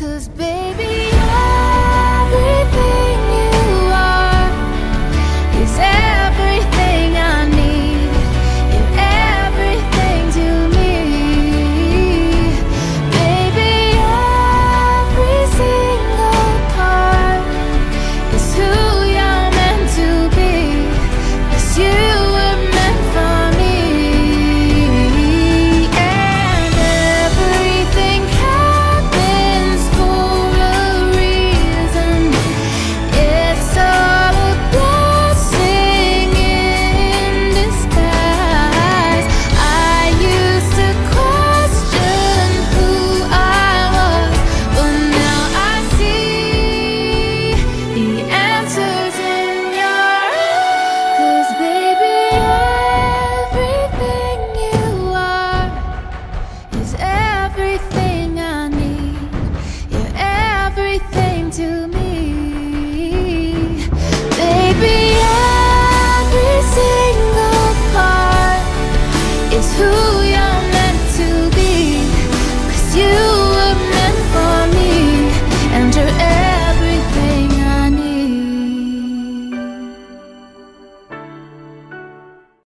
Cause baby